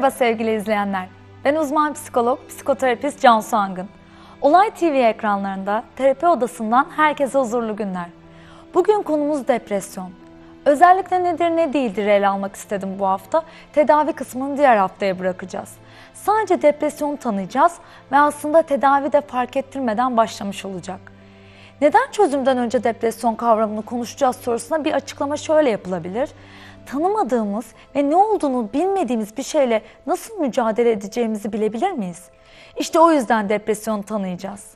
Merhaba sevgili izleyenler. Ben uzman psikolog, psikoterapist Cansu Angın. Olay TV ekranlarında terapi odasından herkese huzurlu günler. Bugün konumuz depresyon. Özellikle nedir ne değildir ele almak istedim bu hafta. Tedavi kısmını diğer haftaya bırakacağız. Sadece depresyonu tanıyacağız ve aslında tedavi de fark ettirmeden başlamış olacak. Neden çözümden önce depresyon kavramını konuşacağız sorusuna bir açıklama şöyle yapılabilir. Tanımadığımız ve ne olduğunu bilmediğimiz bir şeyle nasıl mücadele edeceğimizi bilebilir miyiz? İşte o yüzden depresyonu tanıyacağız.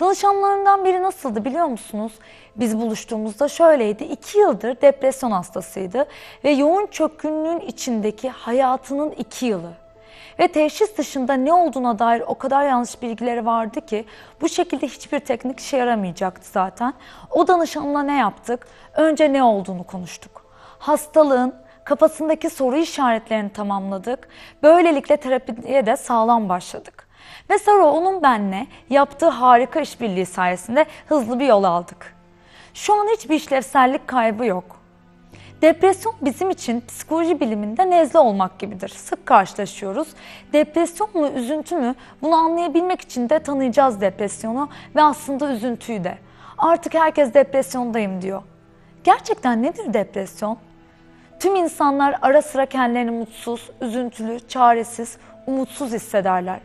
Danışanlarından biri nasıldı biliyor musunuz? Biz buluştuğumuzda şöyleydi. iki yıldır depresyon hastasıydı ve yoğun çökkünlüğün içindeki hayatının iki yılı. Ve teşhis dışında ne olduğuna dair o kadar yanlış bilgileri vardı ki bu şekilde hiçbir teknik işe yaramayacaktı zaten. O danışanla ne yaptık? Önce ne olduğunu konuştuk. Hastalığın kafasındaki soru işaretlerini tamamladık. Böylelikle terapiye de sağlam başladık. Ve sonra onun benle yaptığı harika işbirliği sayesinde hızlı bir yol aldık. Şu an hiçbir işlevsellik kaybı yok. Depresyon bizim için psikoloji biliminde nezle olmak gibidir. Sık karşılaşıyoruz. Depresyon mu, üzüntü mü? Bunu anlayabilmek için de tanıyacağız depresyonu ve aslında üzüntüyü de. Artık herkes depresyondayım diyor. Gerçekten nedir depresyon? Tüm insanlar ara sıra kendilerini mutsuz, üzüntülü, çaresiz, umutsuz hissederler.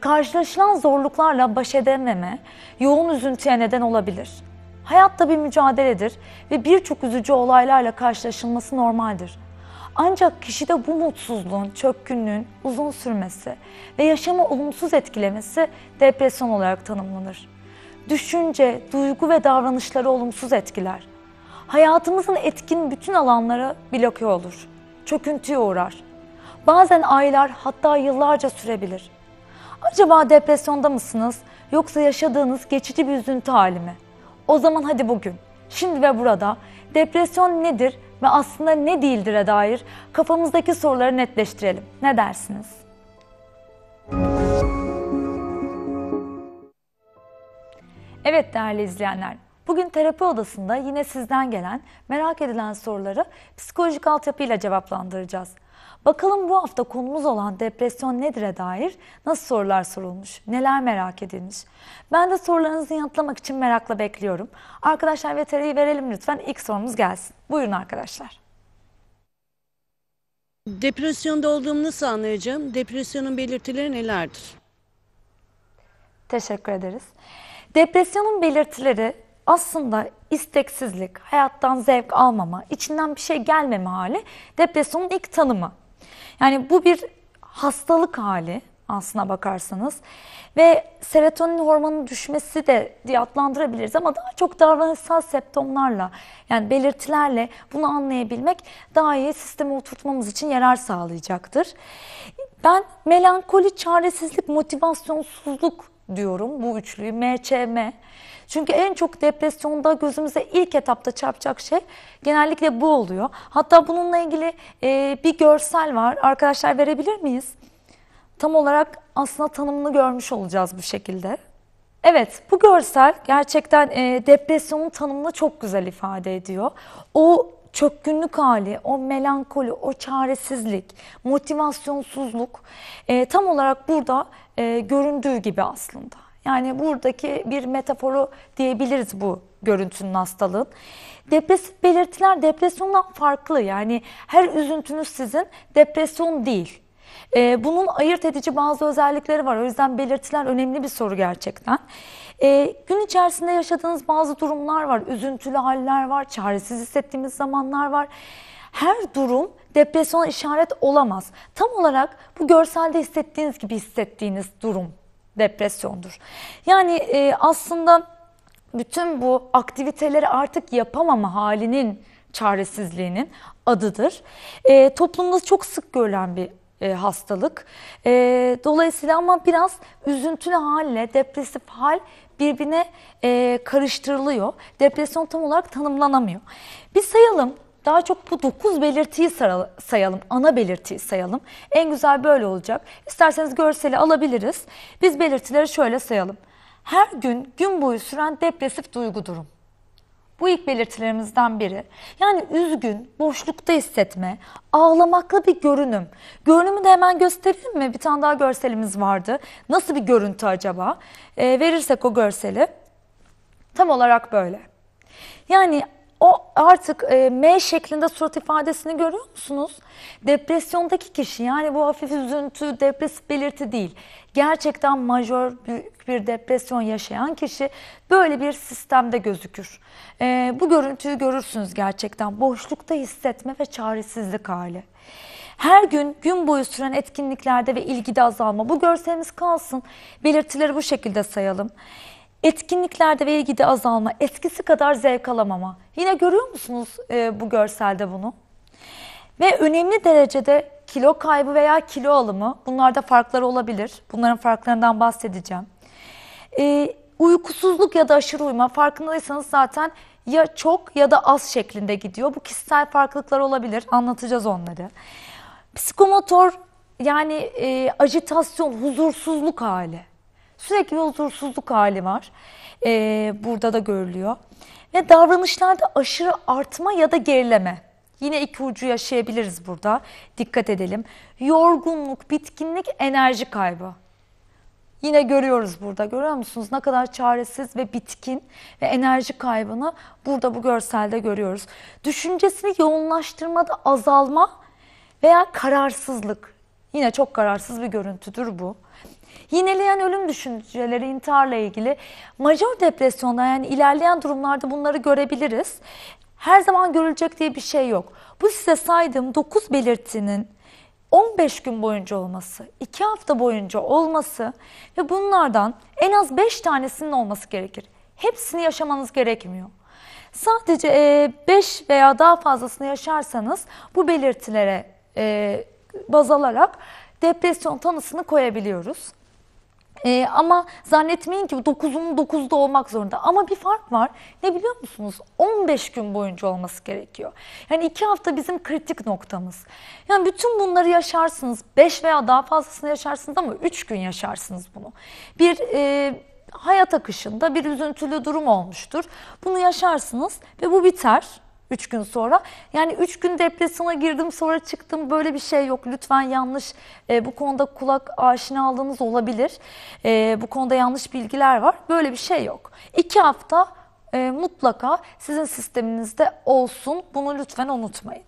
Karşılaşılan zorluklarla baş edememe, yoğun üzüntüye neden olabilir. Hayat da bir mücadeledir ve birçok üzücü olaylarla karşılaşılması normaldir. Ancak kişide bu mutsuzluğun, çökkünlüğün uzun sürmesi ve yaşamı olumsuz etkilemesi depresyon olarak tanımlanır. Düşünce, duygu ve davranışları olumsuz etkiler. Hayatımızın etkin bütün alanları bloke olur. Çöküntüye uğrar. Bazen aylar hatta yıllarca sürebilir. Acaba depresyonda mısınız yoksa yaşadığınız geçici bir üzüntü hali mi? O zaman hadi bugün, şimdi ve burada depresyon nedir ve aslında ne değildir'e dair kafamızdaki soruları netleştirelim. Ne dersiniz? Evet değerli izleyenler, bugün terapi odasında yine sizden gelen merak edilen soruları psikolojik altyapıyla cevaplandıracağız. Bakalım bu hafta konumuz olan depresyon nedir'e dair nasıl sorular sorulmuş, neler merak edilmiş. Ben de sorularınızı yanıtlamak için merakla bekliyorum. Arkadaşlar veteriyi verelim lütfen. İlk sorumuz gelsin. Buyurun arkadaşlar. Depresyonda olduğumu nasıl anlayacağım? Depresyonun belirtileri nelerdir? Teşekkür ederiz. Depresyonun belirtileri aslında isteksizlik, hayattan zevk almama, içinden bir şey gelmeme hali depresyonun ilk tanımı. Yani bu bir hastalık hali aslına bakarsanız ve serotonin hormonunun düşmesi de diye adlandırabiliriz ama daha çok davranışsal septomlarla yani belirtilerle bunu anlayabilmek daha iyi sisteme oturtmamız için yarar sağlayacaktır. Ben melankoli, çaresizlik, motivasyonsuzluk diyorum bu üçlüyü MÇM. Çünkü en çok depresyonda gözümüze ilk etapta çarpacak şey genellikle bu oluyor. Hatta bununla ilgili e, bir görsel var. Arkadaşlar verebilir miyiz? Tam olarak aslında tanımını görmüş olacağız bu şekilde. Evet, bu görsel gerçekten e, depresyonun tanımını çok güzel ifade ediyor. O çökkünlük hali, o melankoli, o çaresizlik, motivasyonsuzluk e, tam olarak burada e, göründüğü gibi aslında. Yani buradaki bir metaforu diyebiliriz bu görüntünün hastalığın. Depresif belirtiler depresyondan farklı. Yani her üzüntünüz sizin depresyon değil. Ee, bunun ayırt edici bazı özellikleri var. O yüzden belirtiler önemli bir soru gerçekten. Ee, gün içerisinde yaşadığınız bazı durumlar var. Üzüntülü haller var, çaresiz hissettiğimiz zamanlar var. Her durum depresyona işaret olamaz. Tam olarak bu görselde hissettiğiniz gibi hissettiğiniz durum depresyondur. Yani e, aslında bütün bu aktiviteleri artık yapamama halinin çaresizliğinin adıdır. E, toplumda çok sık görülen bir e, hastalık. E, dolayısıyla ama biraz üzüntülü halle depresif hal birbirine e, karıştırılıyor. Depresyon tam olarak tanımlanamıyor. Bir sayalım. Daha çok bu 9 belirtiyi sayalım, ana belirtiyi sayalım. En güzel böyle olacak. İsterseniz görseli alabiliriz. Biz belirtileri şöyle sayalım. Her gün gün boyu süren depresif duygu durum. Bu ilk belirtilerimizden biri. Yani üzgün, boşlukta hissetme, ağlamaklı bir görünüm. Görünümü de hemen gösterelim mi? Bir tane daha görselimiz vardı. Nasıl bir görüntü acaba? Ee, verirsek o görseli. Tam olarak böyle. Yani o artık e, M şeklinde surat ifadesini görüyor musunuz? Depresyondaki kişi yani bu hafif üzüntü, depresif belirti değil. Gerçekten majör büyük bir depresyon yaşayan kişi böyle bir sistemde gözükür. E, bu görüntüyü görürsünüz gerçekten. Boşlukta hissetme ve çaresizlik hali. Her gün gün boyu süren etkinliklerde ve ilgide azalma. Bu görselimiz kalsın. Belirtileri bu şekilde sayalım. Etkinliklerde ve ilgide azalma, eskisi kadar zevk alamama. Yine görüyor musunuz e, bu görselde bunu? Ve önemli derecede kilo kaybı veya kilo alımı, bunlarda farklar olabilir. Bunların farklarından bahsedeceğim. E, uykusuzluk ya da aşırı uyuma, farkındaysanız zaten ya çok ya da az şeklinde gidiyor. Bu kişisel farklılıklar olabilir, anlatacağız onları. Psikomotor yani e, ajitasyon, huzursuzluk hali. Sürekli bir huzursuzluk hali var. Ee, burada da görülüyor. Ve davranışlarda aşırı artma ya da gerileme. Yine iki ucu yaşayabiliriz burada. Dikkat edelim. Yorgunluk, bitkinlik, enerji kaybı. Yine görüyoruz burada. Görüyor musunuz? Ne kadar çaresiz ve bitkin ve enerji kaybını burada bu görselde görüyoruz. Düşüncesini yoğunlaştırmada azalma veya kararsızlık. Yine çok kararsız bir görüntüdür bu. Yineleyen ölüm düşünceleri intiharla ilgili majör depresyonda yani ilerleyen durumlarda bunları görebiliriz. Her zaman görülecek diye bir şey yok. Bu size saydığım 9 belirtinin 15 gün boyunca olması, 2 hafta boyunca olması ve bunlardan en az 5 tanesinin olması gerekir. Hepsini yaşamanız gerekmiyor. Sadece 5 veya daha fazlasını yaşarsanız bu belirtilere e, baz alarak depresyon tanısını koyabiliyoruz. Ee, ama zannetmeyin ki 9'unun 9'da olmak zorunda. Ama bir fark var. Ne biliyor musunuz? 15 gün boyunca olması gerekiyor. Yani 2 hafta bizim kritik noktamız. Yani bütün bunları yaşarsınız. 5 veya daha fazlasını yaşarsınız ama 3 gün yaşarsınız bunu. Bir e, hayat akışında bir üzüntülü durum olmuştur. Bunu yaşarsınız ve bu biter. 3 gün sonra. Yani 3 gün depresyona girdim sonra çıktım böyle bir şey yok. Lütfen yanlış e, bu konuda kulak aşinalığınız olabilir. E, bu konuda yanlış bilgiler var. Böyle bir şey yok. 2 hafta e, mutlaka sizin sisteminizde olsun. Bunu lütfen unutmayın.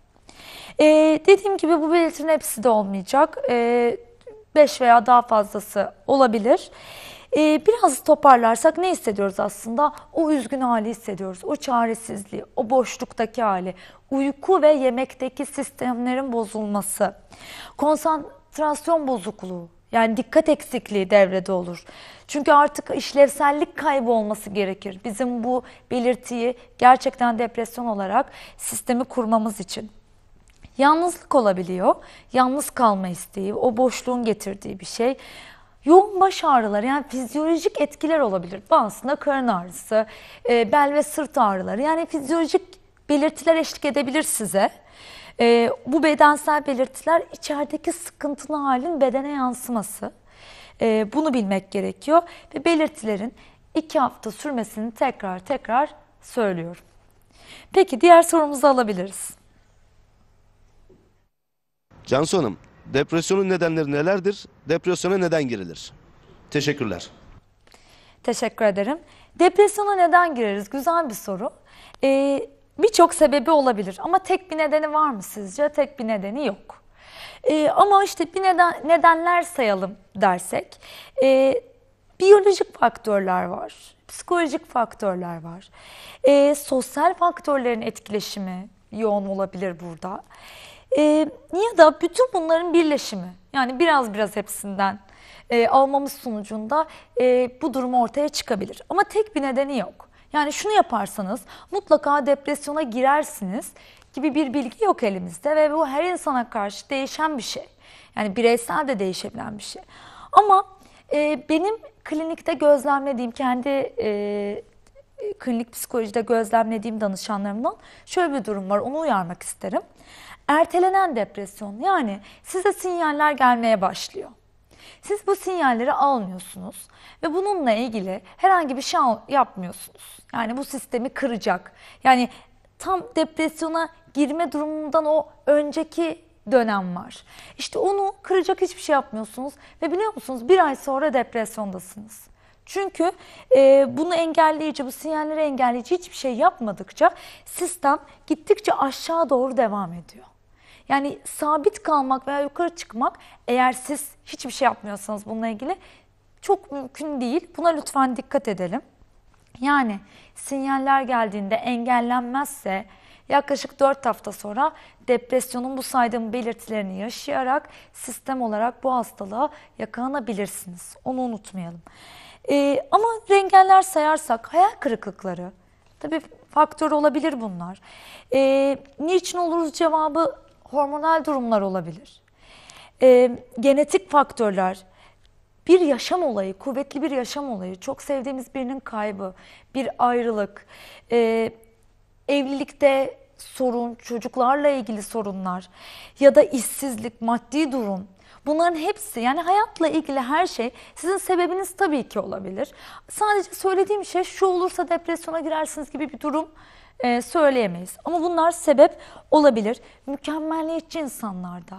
E, dediğim gibi bu belirtinin hepsi de olmayacak. 5 e, veya daha fazlası olabilir. Ee, biraz toparlarsak ne hissediyoruz aslında? O üzgün hali hissediyoruz. O çaresizliği, o boşluktaki hali, uyku ve yemekteki sistemlerin bozulması, konsantrasyon bozukluğu, yani dikkat eksikliği devrede olur. Çünkü artık işlevsellik kaybı olması gerekir. Bizim bu belirtiyi gerçekten depresyon olarak sistemi kurmamız için. Yalnızlık olabiliyor. Yalnız kalma isteği, o boşluğun getirdiği bir şey. Yoğun baş ağrıları yani fizyolojik etkiler olabilir. Bazısında karın ağrısı, e, bel ve sırt ağrıları yani fizyolojik belirtiler eşlik edebilir size. E, bu bedensel belirtiler içerideki sıkıntılı halin bedene yansıması. E, bunu bilmek gerekiyor ve belirtilerin iki hafta sürmesini tekrar tekrar söylüyorum. Peki diğer sorumuzu alabiliriz. Cansu Hanım, Depresyonun nedenleri nelerdir? Depresyona neden girilir? Teşekkürler. Teşekkür ederim. Depresyona neden gireriz? Güzel bir soru. Ee, Birçok sebebi olabilir ama tek bir nedeni var mı sizce? Tek bir nedeni yok. Ee, ama işte bir neden nedenler sayalım dersek, e, biyolojik faktörler var, psikolojik faktörler var, e, sosyal faktörlerin etkileşimi yoğun olabilir burada. E, ya da bütün bunların birleşimi yani biraz biraz hepsinden e, almamız sonucunda e, bu durum ortaya çıkabilir. Ama tek bir nedeni yok. Yani şunu yaparsanız mutlaka depresyona girersiniz gibi bir bilgi yok elimizde ve bu her insana karşı değişen bir şey. Yani bireysel de değişebilen bir şey. Ama e, benim klinikte gözlemlediğim kendi e, klinik psikolojide gözlemlediğim danışanlarımdan şöyle bir durum var. Onu uyarmak isterim ertelenen depresyon yani size sinyaller gelmeye başlıyor. Siz bu sinyalleri almıyorsunuz ve bununla ilgili herhangi bir şey yapmıyorsunuz. Yani bu sistemi kıracak. Yani tam depresyona girme durumundan o önceki dönem var. İşte onu kıracak hiçbir şey yapmıyorsunuz ve biliyor musunuz bir ay sonra depresyondasınız. Çünkü e, bunu engelleyici, bu sinyalleri engelleyici hiçbir şey yapmadıkça sistem gittikçe aşağı doğru devam ediyor. Yani sabit kalmak veya yukarı çıkmak eğer siz hiçbir şey yapmıyorsanız bununla ilgili çok mümkün değil. Buna lütfen dikkat edelim. Yani sinyaller geldiğinde engellenmezse yaklaşık 4 hafta sonra depresyonun bu saydığım belirtilerini yaşayarak sistem olarak bu hastalığa yakalanabilirsiniz. Onu unutmayalım. Ee, ama rengeller sayarsak hayal kırıklıkları, tabii faktör olabilir bunlar. Ee, niçin oluruz cevabı hormonal durumlar olabilir. Ee, genetik faktörler, bir yaşam olayı, kuvvetli bir yaşam olayı, çok sevdiğimiz birinin kaybı, bir ayrılık, e, evlilikte sorun, çocuklarla ilgili sorunlar ya da işsizlik, maddi durum. Bunların hepsi yani hayatla ilgili her şey sizin sebebiniz tabii ki olabilir. Sadece söylediğim şey şu olursa depresyona girersiniz gibi bir durum e, söyleyemeyiz. Ama bunlar sebep olabilir. Mükemmelliyetçi insanlarda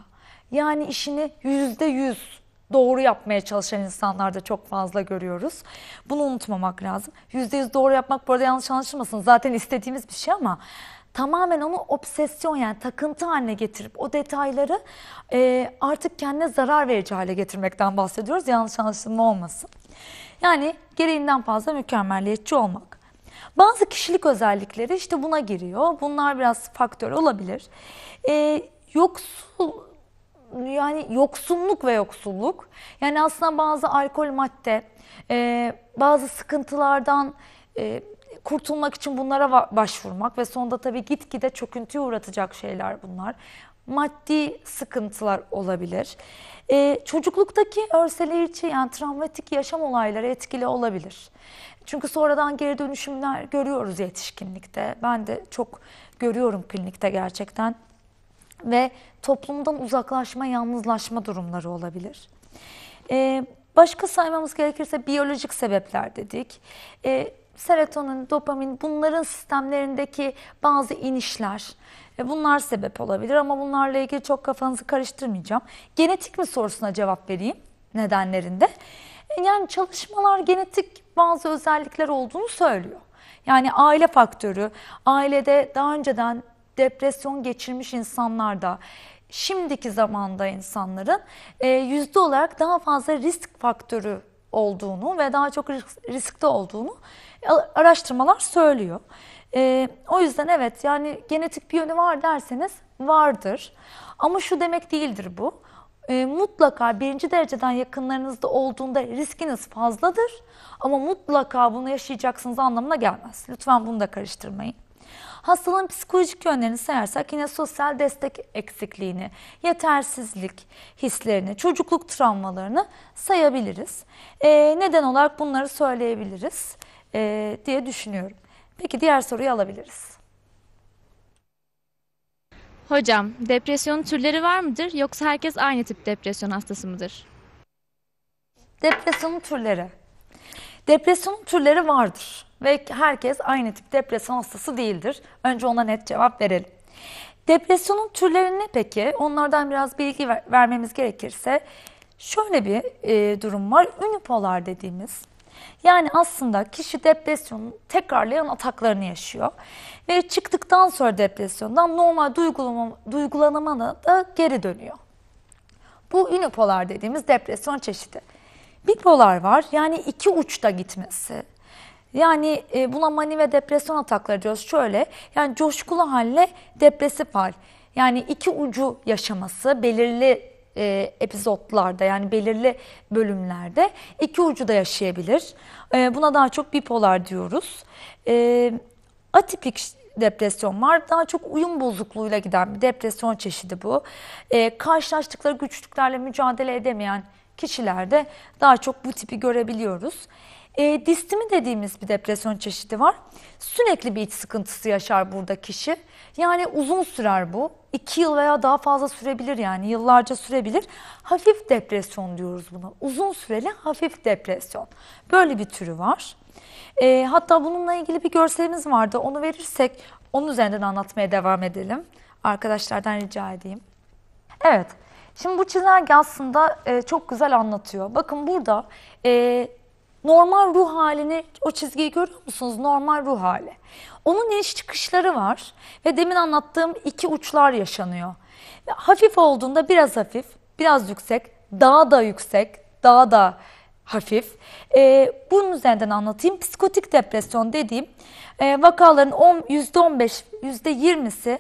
yani işini yüzde yüz doğru yapmaya çalışan insanlarda çok fazla görüyoruz. Bunu unutmamak lazım. Yüzde yüz doğru yapmak bu arada yanlış anlaşılmasın. Zaten istediğimiz bir şey ama tamamen onu obsesyon yani takıntı haline getirip o detayları e, artık kendine zarar verici hale getirmekten bahsediyoruz. Yanlış anlaşılma olmasın. Yani gereğinden fazla mükemmelliyetçi olmak. Bazı kişilik özellikleri işte buna giriyor. Bunlar biraz faktör olabilir. E, yoksul yani yoksunluk ve yoksulluk. Yani aslında bazı alkol madde, e, bazı sıkıntılardan e, kurtulmak için bunlara başvurmak ve sonunda tabii gitgide çöküntüye uğratacak şeyler bunlar. Maddi sıkıntılar olabilir. E, çocukluktaki örseleyici yani travmatik yaşam olayları etkili olabilir. Çünkü sonradan geri dönüşümler görüyoruz yetişkinlikte. Ben de çok görüyorum klinikte gerçekten ve toplumdan uzaklaşma, yalnızlaşma durumları olabilir. Ee, başka saymamız gerekirse biyolojik sebepler dedik. Ee, serotonin, dopamin bunların sistemlerindeki bazı inişler. e, bunlar sebep olabilir ama bunlarla ilgili çok kafanızı karıştırmayacağım. Genetik mi sorusuna cevap vereyim nedenlerinde. E, Yani çalışmalar genetik bazı özellikler olduğunu söylüyor. Yani aile faktörü, ailede daha önceden depresyon geçirmiş insanlarda şimdiki zamanda insanların e, yüzde olarak daha fazla risk faktörü olduğunu ve daha çok risk- riskte olduğunu a- araştırmalar söylüyor. E, o yüzden evet yani genetik bir yönü var derseniz vardır. Ama şu demek değildir bu. E, mutlaka birinci dereceden yakınlarınızda olduğunda riskiniz fazladır. Ama mutlaka bunu yaşayacaksınız anlamına gelmez. Lütfen bunu da karıştırmayın. Hastalığın psikolojik yönlerini sayarsak yine sosyal destek eksikliğini, yetersizlik hislerini, çocukluk travmalarını sayabiliriz. Ee, neden olarak bunları söyleyebiliriz ee, diye düşünüyorum. Peki diğer soruyu alabiliriz. Hocam, depresyonun türleri var mıdır yoksa herkes aynı tip depresyon hastası mıdır? Depresyonun türleri. Depresyonun türleri vardır ve herkes aynı tip depresyon hastası değildir. Önce ona net cevap verelim. Depresyonun türleri ne peki? Onlardan biraz bilgi ver- vermemiz gerekirse şöyle bir e, durum var. Unipolar dediğimiz. Yani aslında kişi depresyonun tekrarlayan ataklarını yaşıyor. Ve çıktıktan sonra depresyondan normal duygulama, duygulanımına da geri dönüyor. Bu unipolar dediğimiz depresyon çeşidi. Bipolar var yani iki uçta gitmesi. Yani e, buna mani ve depresyon atakları diyoruz. Şöyle yani coşkulu halle depresif hal. Yani iki ucu yaşaması belirli e, epizotlarda yani belirli bölümlerde iki ucu da yaşayabilir. E, buna daha çok bipolar diyoruz. E, atipik depresyon var. Daha çok uyum bozukluğuyla giden bir depresyon çeşidi bu. E, karşılaştıkları güçlüklerle mücadele edemeyen kişilerde daha çok bu tipi görebiliyoruz. E, distimi dediğimiz bir depresyon çeşidi var. Sürekli bir iç sıkıntısı yaşar burada kişi. Yani uzun sürer bu. 2 yıl veya daha fazla sürebilir yani yıllarca sürebilir. Hafif depresyon diyoruz buna. Uzun süreli hafif depresyon. Böyle bir türü var. E, hatta bununla ilgili bir görselimiz vardı. Onu verirsek onun üzerinden anlatmaya devam edelim. Arkadaşlardan rica edeyim. Evet. Şimdi bu çizelge aslında e, çok güzel anlatıyor. Bakın burada e, normal ruh halini, o çizgiyi görüyor musunuz? Normal ruh hali. Onun iniş çıkışları var ve demin anlattığım iki uçlar yaşanıyor. Hafif olduğunda biraz hafif, biraz yüksek, daha da yüksek, daha da hafif. E, bunun üzerinden anlatayım. Psikotik depresyon dediğim e, vakaların 10, %15, %20'si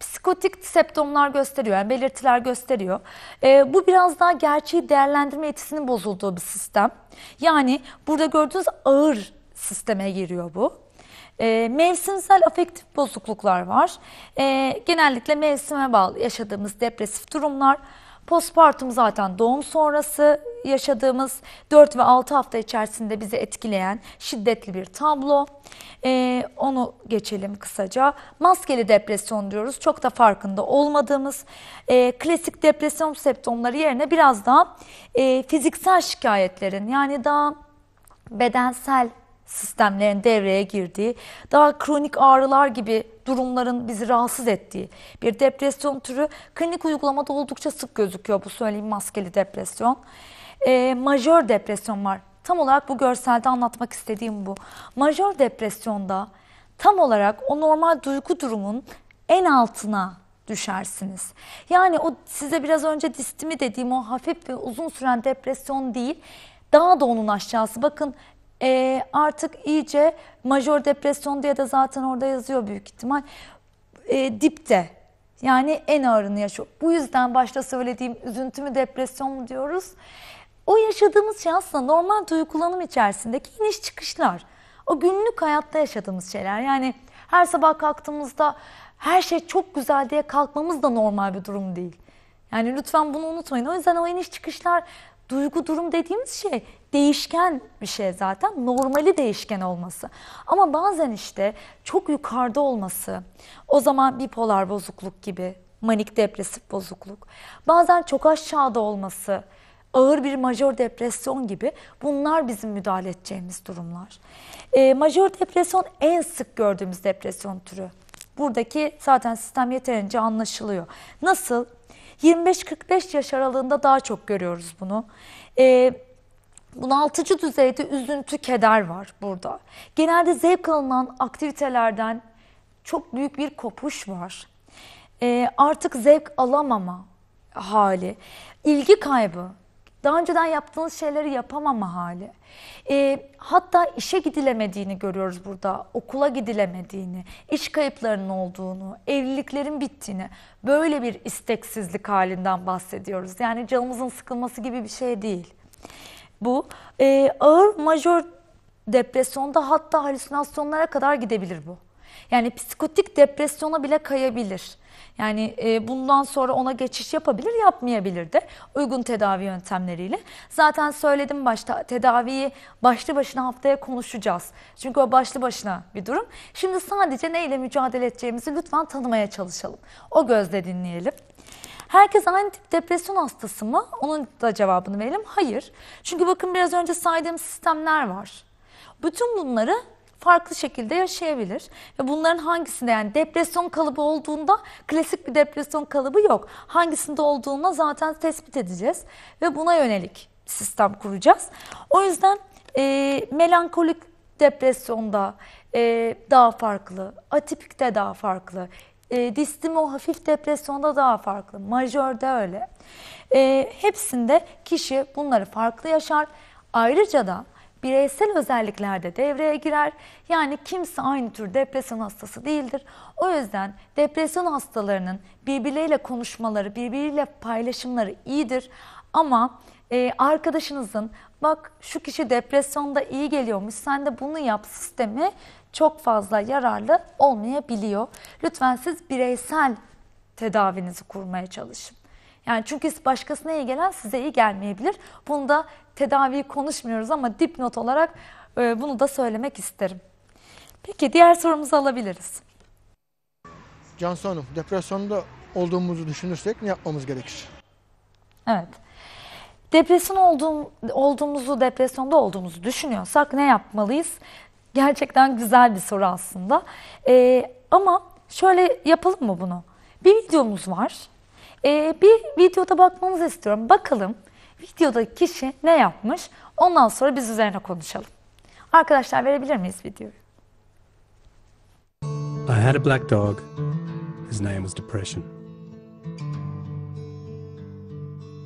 psikotik septomlar gösteriyor, yani belirtiler gösteriyor. Ee, bu biraz daha gerçeği değerlendirme yetisinin bozulduğu bir sistem. Yani burada gördüğünüz ağır sisteme giriyor bu. Ee, mevsimsel afektif bozukluklar var. Ee, genellikle mevsime bağlı yaşadığımız depresif durumlar. Postpartum zaten doğum sonrası yaşadığımız 4 ve 6 hafta içerisinde bizi etkileyen şiddetli bir tablo. Ee, onu geçelim kısaca. Maskeli depresyon diyoruz. Çok da farkında olmadığımız e, klasik depresyon septomları yerine biraz daha e, fiziksel şikayetlerin yani daha bedensel sistemlerin devreye girdiği, daha kronik ağrılar gibi durumların bizi rahatsız ettiği bir depresyon türü klinik uygulamada oldukça sık gözüküyor bu söyleyeyim maskeli depresyon. E, majör depresyon var. Tam olarak bu görselde anlatmak istediğim bu. Majör depresyonda tam olarak o normal duygu durumun en altına düşersiniz. Yani o size biraz önce distimi dediğim o hafif ve uzun süren depresyon değil, daha da onun aşağısı. Bakın e, artık iyice majör depresyon diye de zaten orada yazıyor büyük ihtimal. E, dipte yani en ağırını yaşıyor. Bu yüzden başta söylediğim üzüntü mü depresyon mu diyoruz. O yaşadığımız şey aslında normal duygulanım içerisindeki iniş çıkışlar. O günlük hayatta yaşadığımız şeyler. Yani her sabah kalktığımızda her şey çok güzel diye kalkmamız da normal bir durum değil. Yani lütfen bunu unutmayın. O yüzden o iniş çıkışlar duygu durum dediğimiz şey değişken bir şey zaten. Normali değişken olması. Ama bazen işte çok yukarıda olması. O zaman bipolar bozukluk gibi, manik depresif bozukluk. Bazen çok aşağıda olması ağır bir majör depresyon gibi bunlar bizim müdahale edeceğimiz durumlar. E, majör depresyon en sık gördüğümüz depresyon türü. Buradaki zaten sistem yeterince anlaşılıyor. Nasıl? 25-45 yaş aralığında daha çok görüyoruz bunu. E, bunaltıcı düzeyde üzüntü, keder var burada. Genelde zevk alınan aktivitelerden çok büyük bir kopuş var. E, artık zevk alamama hali, ilgi kaybı, daha önceden yaptığınız şeyleri yapamama hali. E, hatta işe gidilemediğini görüyoruz burada. Okula gidilemediğini, iş kayıplarının olduğunu, evliliklerin bittiğini. Böyle bir isteksizlik halinden bahsediyoruz. Yani canımızın sıkılması gibi bir şey değil. Bu e, ağır majör depresyonda hatta halüsinasyonlara kadar gidebilir bu. Yani psikotik depresyona bile kayabilir. Yani e, bundan sonra ona geçiş yapabilir, yapmayabilir de uygun tedavi yöntemleriyle. Zaten söyledim başta tedaviyi başlı başına haftaya konuşacağız. Çünkü o başlı başına bir durum. Şimdi sadece neyle mücadele edeceğimizi lütfen tanımaya çalışalım. O gözle dinleyelim. Herkes aynı tip depresyon hastası mı? Onun da cevabını verelim. Hayır. Çünkü bakın biraz önce saydığım sistemler var. Bütün bunları farklı şekilde yaşayabilir. Ve bunların hangisinde yani depresyon kalıbı olduğunda klasik bir depresyon kalıbı yok. Hangisinde olduğunu zaten tespit edeceğiz ve buna yönelik sistem kuracağız. O yüzden e, melankolik depresyonda e, daha farklı, atipikte daha farklı, e, distimo hafif depresyonda daha farklı, majörde öyle. E, hepsinde kişi bunları farklı yaşar. Ayrıca da bireysel özellikler de devreye girer. Yani kimse aynı tür depresyon hastası değildir. O yüzden depresyon hastalarının birbirleriyle konuşmaları, birbiriyle paylaşımları iyidir. Ama e, arkadaşınızın bak şu kişi depresyonda iyi geliyormuş sen de bunu yap sistemi çok fazla yararlı olmayabiliyor. Lütfen siz bireysel tedavinizi kurmaya çalışın. Yani çünkü başkasına iyi gelen size iyi gelmeyebilir. Bunda tedaviyi konuşmuyoruz ama dipnot olarak E, bunu da söylemek isterim. Peki diğer sorumuzu alabiliriz. Cansu Hanım, depresyonda olduğumuzu düşünürsek ne yapmamız gerekir? Evet. Depresyon olduğum, olduğumuzu, depresyonda olduğumuzu düşünüyorsak ne yapmalıyız? Gerçekten güzel bir soru aslında. Ee, ama şöyle yapalım mı bunu? Bir videomuz var. Ee, bir videoda bakmanızı istiyorum. Bakalım videodaki kişi ne yapmış? Ondan sonra biz üzerine konuşalım. Arkadaşlar verebilir miyiz videoyu? I had a black dog. His name was Depression.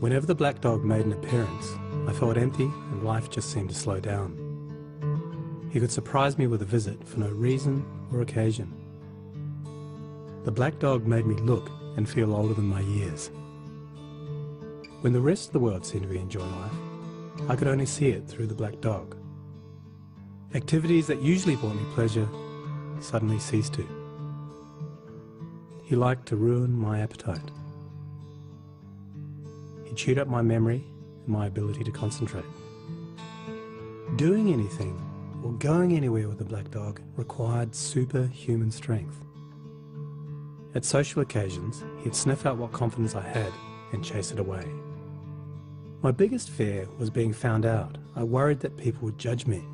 Whenever the black dog made an appearance, I felt empty and life just seemed to slow down. He could surprise me with a visit for no reason or occasion. The black dog made me look and feel older than my years. When the rest of the world seemed to be enjoying life, I could only see it through the black dog. Activities that usually brought me pleasure suddenly ceased to. He liked to ruin my appetite. He chewed up my memory and my ability to concentrate. Doing anything or going anywhere with a black dog required superhuman strength. At social occasions, he'd sniff out what confidence I had and chase it away. My biggest fear was being found out. I worried that people would judge me.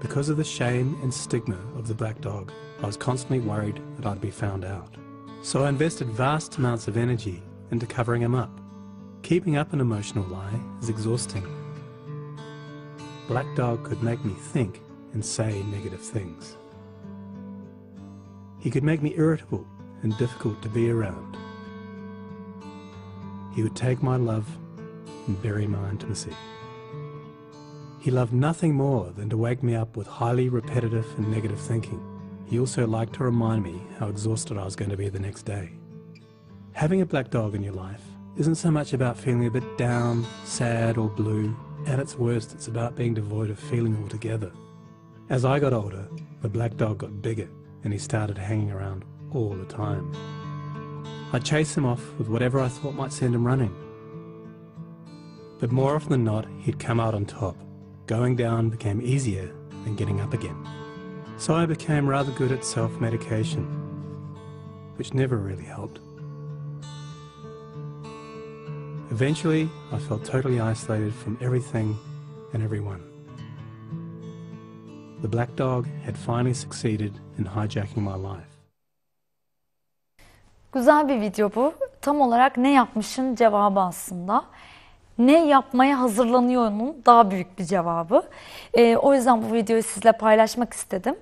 Because of the shame and stigma of the black dog, I was constantly worried that I'd be found out. So I invested vast amounts of energy into covering him up. Keeping up an emotional lie is exhausting. Black Dog could make me think and say negative things. He could make me irritable and difficult to be around. He would take my love and bury my intimacy. He loved nothing more than to wake me up with highly repetitive and negative thinking. He also liked to remind me how exhausted I was going to be the next day. Having a black dog in your life isn't so much about feeling a bit down, sad, or blue. At its worst, it's about being devoid of feeling altogether. As I got older, the black dog got bigger and he started hanging around all the time. I'd chase him off with whatever I thought might send him running. But more often than not, he'd come out on top. Going down became easier than getting up again. So I became rather good at self medication, which never really helped. Eventually, I felt totally isolated from everything and everyone. The black dog had finally succeeded in hijacking my life. Güzel bir video bu. Tam olarak ne yapmışın cevabı aslında. Ne yapmaya hazırlanıyor'nun daha büyük bir cevabı. Ee, o yüzden bu videoyu sizle paylaşmak istedim.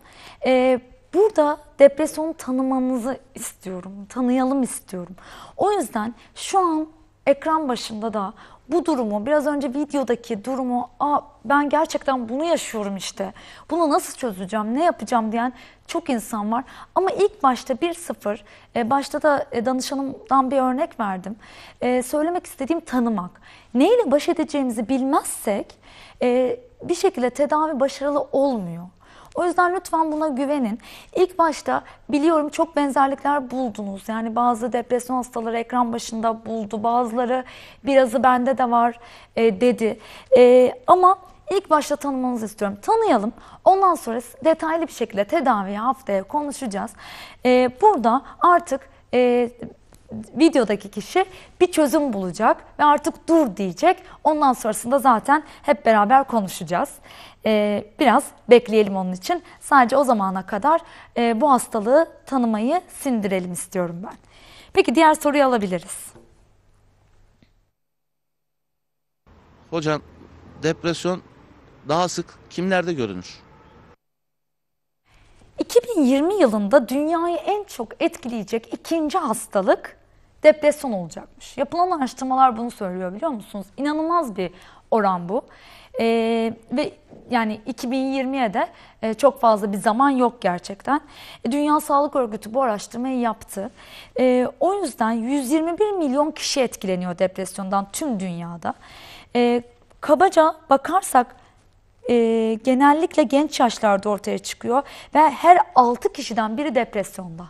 Ee, burada depresyonu tanımanızı istiyorum. Tanıyalım istiyorum. O yüzden şu an ekran başında da bu durumu, biraz önce videodaki durumu, Aa, ben gerçekten bunu yaşıyorum işte, bunu nasıl çözeceğim, ne yapacağım diyen çok insan var. Ama ilk başta 1-0, e, başta da e, danışanımdan bir örnek verdim. E, söylemek istediğim tanımak. Neyle baş edeceğimizi bilmezsek e, bir şekilde tedavi başarılı olmuyor. O yüzden lütfen buna güvenin. İlk başta biliyorum çok benzerlikler buldunuz. Yani bazı depresyon hastaları ekran başında buldu. Bazıları birazı bende de var e, dedi. E, ama ilk başta tanımanızı istiyorum. Tanıyalım. Ondan sonra detaylı bir şekilde tedaviyi haftaya konuşacağız. E, burada artık e, videodaki kişi bir çözüm bulacak ve artık dur diyecek. Ondan sonrasında zaten hep beraber konuşacağız. Ee, biraz bekleyelim onun için. Sadece o zamana kadar e, bu hastalığı tanımayı sindirelim istiyorum ben. Peki diğer soruyu alabiliriz. Hocam depresyon daha sık kimlerde görünür? 2020 yılında dünyayı en çok etkileyecek ikinci hastalık depresyon olacakmış. Yapılan araştırmalar bunu söylüyor biliyor musunuz? İnanılmaz bir oran bu. Ee, ve yani 2020'ye de e, çok fazla bir zaman yok gerçekten. E, Dünya Sağlık Örgütü bu araştırmayı yaptı. E, o yüzden 121 milyon kişi etkileniyor depresyondan tüm dünyada. E, kabaca bakarsak e, genellikle genç yaşlarda ortaya çıkıyor ve her 6 kişiden biri depresyonda.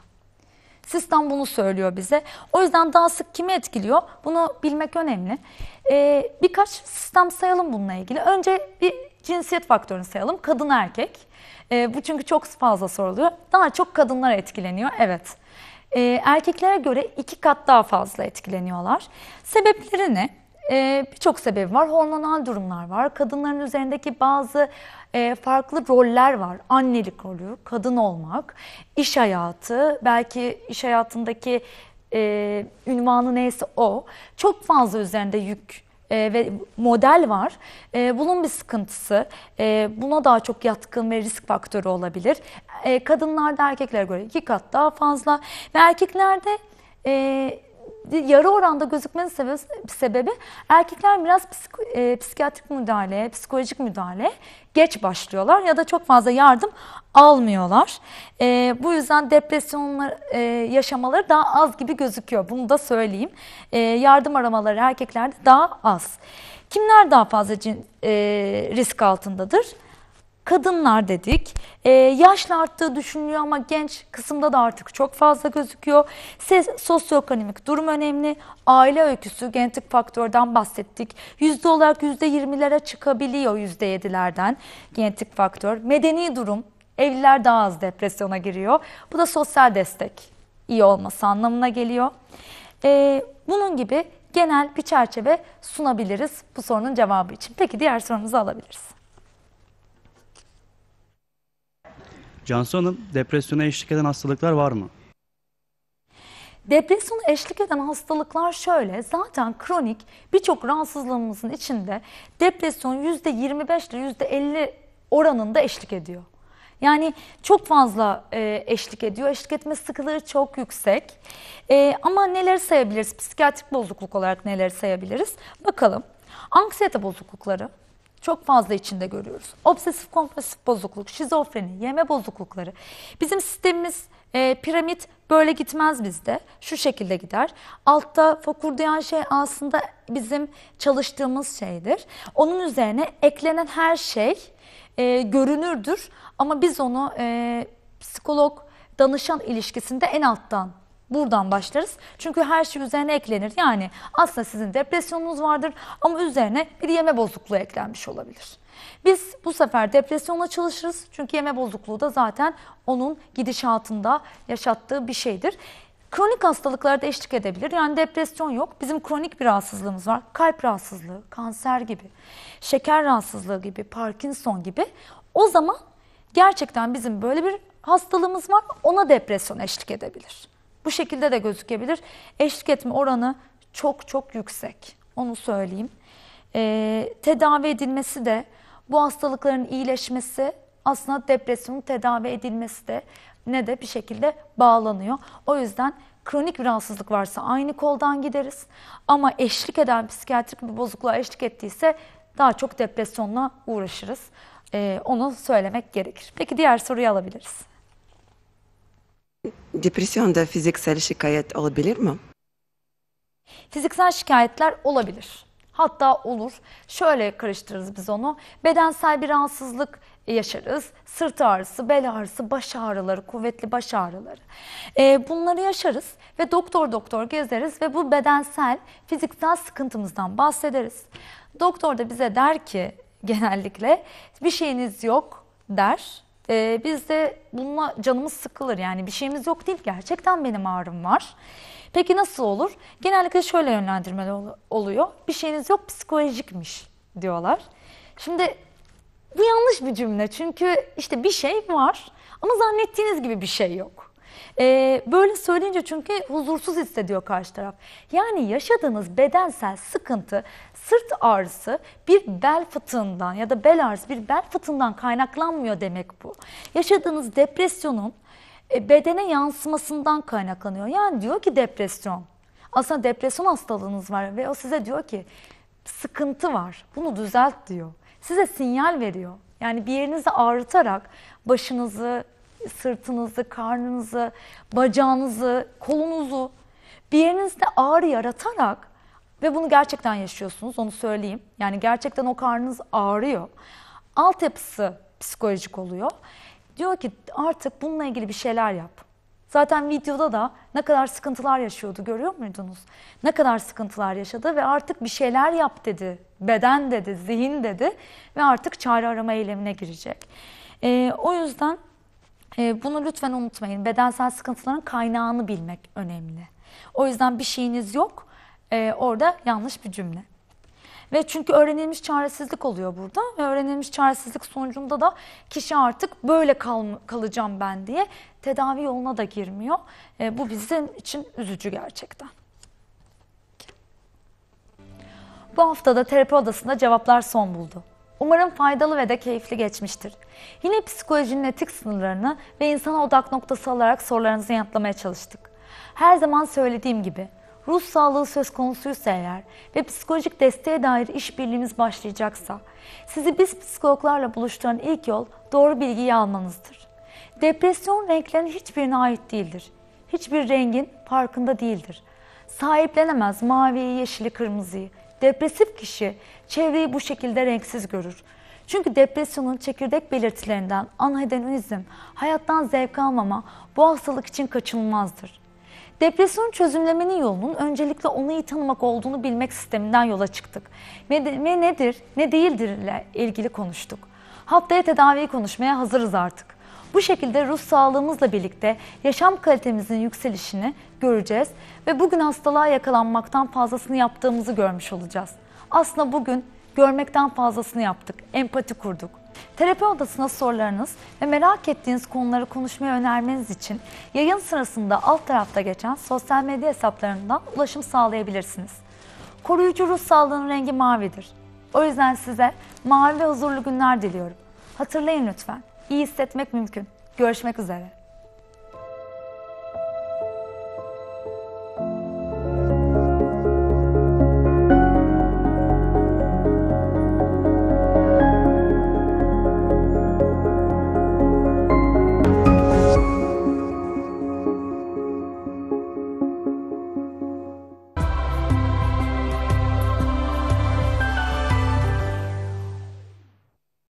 Sistem bunu söylüyor bize. O yüzden daha sık kimi etkiliyor? Bunu bilmek önemli. Ee, birkaç sistem sayalım bununla ilgili. Önce bir cinsiyet faktörünü sayalım. Kadın erkek. E, bu çünkü çok fazla soruluyor. Daha çok kadınlar etkileniyor. Evet. E, erkeklere göre iki kat daha fazla etkileniyorlar. Sebepleri ne? E, Birçok sebebi var. Hormonal durumlar var. Kadınların üzerindeki bazı e, farklı roller var. Annelik rolü, kadın olmak, iş hayatı, belki iş hayatındaki e, ünvanı neyse o. Çok fazla üzerinde yük e, ve model var. E, bunun bir sıkıntısı. E, buna daha çok yatkın ve risk faktörü olabilir. E, kadınlarda erkeklere göre iki kat daha fazla ve erkeklerde e, yarı oranda gözükmenin sebebi, sebebi erkekler biraz psiko- e, psikiyatrik müdahale, psikolojik müdahale geç başlıyorlar ya da çok fazla yardım almıyorlar. E, bu yüzden depresyonlar e, yaşamaları daha az gibi gözüküyor. Bunu da söyleyeyim. E, yardım aramaları erkeklerde daha az. Kimler daha fazla cin- e, risk altındadır? Kadınlar dedik. Ee, yaşla arttığı düşünülüyor ama genç kısımda da artık çok fazla gözüküyor. Ses, sosyoekonomik durum önemli. Aile öyküsü, genetik faktörden bahsettik. Yüzde olarak yüzde yirmilere çıkabiliyor yüzde yedilerden genetik faktör. Medeni durum, evliler daha az depresyona giriyor. Bu da sosyal destek iyi olması anlamına geliyor. Ee, bunun gibi genel bir çerçeve sunabiliriz bu sorunun cevabı için. Peki diğer sorumuzu alabiliriz. Cansu Hanım, depresyona eşlik eden hastalıklar var mı? Depresyona eşlik eden hastalıklar şöyle. Zaten kronik birçok rahatsızlığımızın içinde depresyon %25 ile %50 oranında eşlik ediyor. Yani çok fazla e, eşlik ediyor. Eşlik etme sıklığı çok yüksek. E, ama neleri sayabiliriz? Psikiyatrik bozukluk olarak neleri sayabiliriz? Bakalım. Anksiyete bozuklukları, çok fazla içinde görüyoruz. Obsesif kompulsif bozukluk, şizofreni, yeme bozuklukları. Bizim sistemimiz e, piramit böyle gitmez bizde. Şu şekilde gider. Altta fokurdayan şey aslında bizim çalıştığımız şeydir. Onun üzerine eklenen her şey e, görünürdür. Ama biz onu e, psikolog danışan ilişkisinde en alttan Buradan başlarız. Çünkü her şey üzerine eklenir. Yani aslında sizin depresyonunuz vardır ama üzerine bir yeme bozukluğu eklenmiş olabilir. Biz bu sefer depresyonla çalışırız. Çünkü yeme bozukluğu da zaten onun gidişatında yaşattığı bir şeydir. Kronik hastalıklarda eşlik edebilir. Yani depresyon yok. Bizim kronik bir rahatsızlığımız var. Kalp rahatsızlığı, kanser gibi, şeker rahatsızlığı gibi, Parkinson gibi. O zaman gerçekten bizim böyle bir hastalığımız var. Ona depresyon eşlik edebilir. Bu şekilde de gözükebilir. Eşlik etme oranı çok çok yüksek. Onu söyleyeyim. Ee, tedavi edilmesi de bu hastalıkların iyileşmesi aslında depresyonun tedavi edilmesi de ne de bir şekilde bağlanıyor. O yüzden kronik bir rahatsızlık varsa aynı koldan gideriz. Ama eşlik eden psikiyatrik bir bozukluğa eşlik ettiyse daha çok depresyonla uğraşırız. Ee, onu söylemek gerekir. Peki diğer soruyu alabiliriz. Depresyonda fiziksel şikayet olabilir mi? Fiziksel şikayetler olabilir. Hatta olur. Şöyle karıştırırız biz onu. Bedensel bir rahatsızlık yaşarız. Sırt ağrısı, bel ağrısı, baş ağrıları, kuvvetli baş ağrıları. Ee, bunları yaşarız ve doktor doktor gezeriz ve bu bedensel, fiziksel sıkıntımızdan bahsederiz. Doktor da bize der ki genellikle bir şeyiniz yok der. Ee, biz de bununla canımız sıkılır yani bir şeyimiz yok değil gerçekten benim ağrım var. Peki nasıl olur? Genellikle şöyle yönlendirmeler ol- oluyor. Bir şeyiniz yok psikolojikmiş diyorlar. Şimdi bu yanlış bir cümle çünkü işte bir şey var ama zannettiğiniz gibi bir şey yok. Ee, böyle söyleyince çünkü huzursuz hissediyor karşı taraf. Yani yaşadığınız bedensel sıkıntı, sırt ağrısı bir bel fıtığından ya da bel ağrısı bir bel fıtığından kaynaklanmıyor demek bu. Yaşadığınız depresyonun e, bedene yansımasından kaynaklanıyor. Yani diyor ki depresyon. Aslında depresyon hastalığınız var ve o size diyor ki sıkıntı var. Bunu düzelt diyor. Size sinyal veriyor. Yani bir yerinizi ağrıtarak başınızı, sırtınızı, karnınızı, bacağınızı, kolunuzu bir yerinizde ağrı yaratarak ve bunu gerçekten yaşıyorsunuz onu söyleyeyim. Yani gerçekten o karnınız ağrıyor. Altyapısı psikolojik oluyor. Diyor ki artık bununla ilgili bir şeyler yap. Zaten videoda da ne kadar sıkıntılar yaşıyordu görüyor muydunuz? Ne kadar sıkıntılar yaşadı ve artık bir şeyler yap dedi. Beden dedi, zihin dedi ve artık çare arama eylemine girecek. Ee, o yüzden e, bunu lütfen unutmayın. Bedensel sıkıntıların kaynağını bilmek önemli. O yüzden bir şeyiniz yok. E, orada yanlış bir cümle. Ve çünkü öğrenilmiş çaresizlik oluyor burada. Ve öğrenilmiş çaresizlik sonucunda da kişi artık böyle kal kalacağım ben diye tedavi yoluna da girmiyor. E, bu bizim için üzücü gerçekten. Bu haftada terapi odasında cevaplar son buldu. Umarım faydalı ve de keyifli geçmiştir. Yine psikolojinin etik sınırlarını ve insana odak noktası alarak sorularınızı yanıtlamaya çalıştık. Her zaman söylediğim gibi ruh sağlığı söz konusuysa eğer ve psikolojik desteğe dair işbirliğimiz başlayacaksa sizi biz psikologlarla buluşturan ilk yol doğru bilgiyi almanızdır. Depresyon renklerinin hiçbirine ait değildir. Hiçbir rengin farkında değildir. Sahiplenemez maviyi, yeşili, kırmızıyı. Depresif kişi çevreyi bu şekilde renksiz görür. Çünkü depresyonun çekirdek belirtilerinden anhedonizm, hayattan zevk almama bu hastalık için kaçınılmazdır. Depresyon çözümlemenin yolunun öncelikle onu iyi tanımak olduğunu bilmek sisteminden yola çıktık. Ve nedir, ne değildir ile ilgili konuştuk. Haftaya tedaviyi konuşmaya hazırız artık. Bu şekilde ruh sağlığımızla birlikte yaşam kalitemizin yükselişini göreceğiz ve bugün hastalığa yakalanmaktan fazlasını yaptığımızı görmüş olacağız. Aslında bugün görmekten fazlasını yaptık, empati kurduk. Terapi odasına sorularınız ve merak ettiğiniz konuları konuşmaya önermeniz için yayın sırasında alt tarafta geçen sosyal medya hesaplarından ulaşım sağlayabilirsiniz. Koruyucu ruh sağlığının rengi mavidir. O yüzden size mavi ve huzurlu günler diliyorum. Hatırlayın lütfen, iyi hissetmek mümkün. Görüşmek üzere.